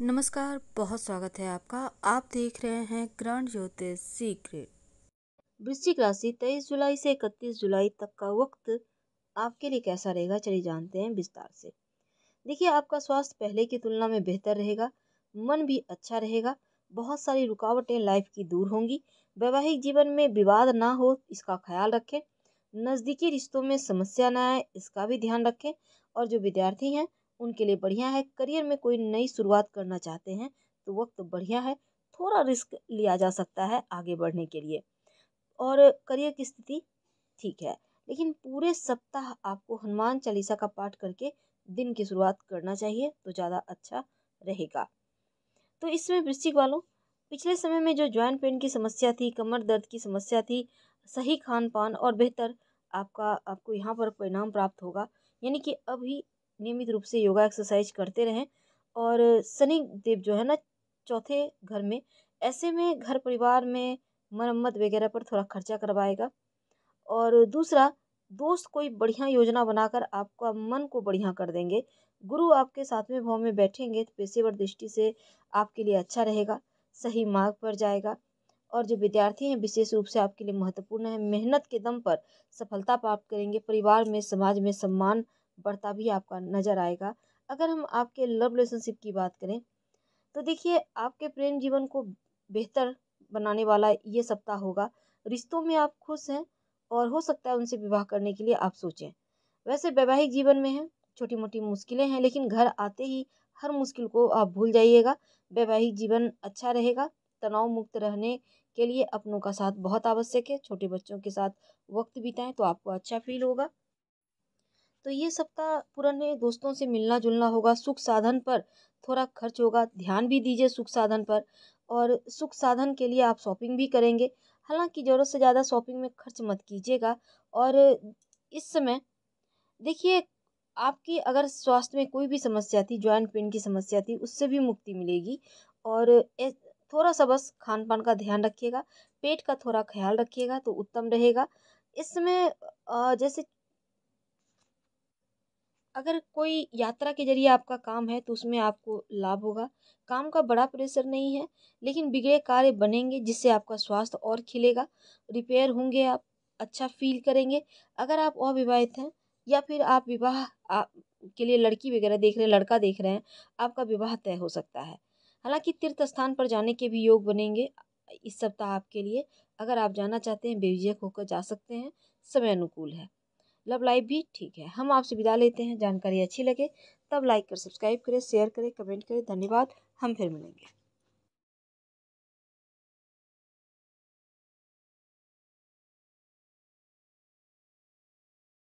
नमस्कार, बहुत स्वागत है आपका। आप देख रहे हैं ग्रांड ज्योतिष सीक्रेट। वृश्चिक राशि तेईस जुलाई से इकतीस जुलाई तक का वक्त आपके लिए कैसा रहेगा, चलिए जानते हैं विस्तार से। देखिए, आपका स्वास्थ्य पहले की तुलना में बेहतर रहेगा, मन भी अच्छा रहेगा, बहुत सारी रुकावटें लाइफ की दूर होंगी, वैवाहिक जीवन में विवाद ना हो, इसका ख्याल रखें। नज़दीकी रिश्तों में समस्या ना आए, इसका भी ध्यान रखें, और जो विद्यार्थी हैं उनके लिए बढ़िया है। करियर में कोई नई शुरुआत करना चाहते हैं तो वक्त बढ़िया है। थोड़ा रिस्क लिया जा सकता है आगे बढ़ने के लिए। और करियर की स्थिति ठीक है, लेकिन पूरे सप्ताह आपको हनुमान चालीसा का पाठ करके दिन की शुरुआत करना चाहिए तो ज़्यादा अच्छा रहेगा। तो इसमें वृश्चिक वालों, पिछले समय में जो ज्वाइंट पेन की समस्या थी, कमर दर्द की समस्या थी, सही खान पान और बेहतर आपका, आपको यहाँ पर परिणाम प्राप्त होगा। यानी कि अभी नियमित रूप से योगा एक्सरसाइज करते रहें। और शनि देव जो है ना, चौथे घर में, ऐसे में घर परिवार में मरम्मत वगैरह पर थोड़ा खर्चा करवाएगा। और दूसरा, दोस्त कोई बढ़िया योजना बनाकर आपका मन को बढ़िया कर देंगे। गुरु आपके सातवें भाव में बैठेंगे तो पेशेवर दृष्टि से आपके लिए अच्छा रहेगा, सही मार्ग पर जाएगा। और जो विद्यार्थी हैं, विशेष रूप से आपके लिए महत्वपूर्ण है, मेहनत के दम पर सफलता प्राप्त करेंगे। परिवार में, समाज में सम्मान बढ़ता भी आपका नज़र आएगा। अगर हम आपके लव रिलेशनशिप की बात करें तो देखिए, आपके प्रेम जीवन को बेहतर बनाने वाला ये सप्ताह होगा। रिश्तों में आप खुश हैं और हो सकता है उनसे विवाह करने के लिए आप सोचें। वैसे वैवाहिक जीवन में है छोटी मोटी मुश्किलें हैं, लेकिन घर आते ही हर मुश्किल को आप भूल जाइएगा। वैवाहिक जीवन अच्छा रहेगा, तनाव मुक्त रहने के लिए अपनों का साथ बहुत आवश्यक है। छोटे बच्चों के साथ वक्त बिताएँ तो आपको अच्छा फील होगा। तो ये सप्ताह पुराने दोस्तों से मिलना जुलना होगा। सुख साधन पर थोड़ा खर्च होगा। ध्यान भी दीजिए सुख साधन पर और सुख साधन के लिए आप शॉपिंग भी करेंगे। हालाँकि ज़रूरत से ज़्यादा शॉपिंग में खर्च मत कीजिएगा और इस समय देखिए, आपकी अगर स्वास्थ्य में कोई भी समस्या थी, जॉइंट पेन की समस्या थी, उससे भी मुक्ति मिलेगी और थोड़ा सा बस खान पान का ध्यान रखिएगा। पेट का थोड़ा ख्याल रखिएगा तो उत्तम रहेगा। इस समय जैसे अगर कोई यात्रा के ज़रिए आपका काम है तो उसमें आपको लाभ होगा। काम का बड़ा प्रेशर नहीं है, लेकिन बिगड़े कार्य बनेंगे, जिससे आपका स्वास्थ्य और खिलेगा। रिपेयर होंगे आप अच्छा फील करेंगे। अगर आप अविवाहित हैं, या फिर आप विवाह के लिए लड़की वगैरह देख रहे हैं, लड़का देख रहे हैं, आपका विवाह तय हो सकता है। हालाँकि तीर्थ स्थान पर जाने के भी योग बनेंगे, इस सप्ताह आपके लिए। अगर आप जाना चाहते हैं, बेझिझक होकर जा सकते हैं, समय अनुकूल है। लव लाइफ भी ठीक है। हम आपसे विदा लेते हैं। जानकारी अच्छी लगे, तब लाइक कर सब्सक्राइब करें शेयर करें कमेंट करें। धन्यवाद। हम फिर मिलेंगे।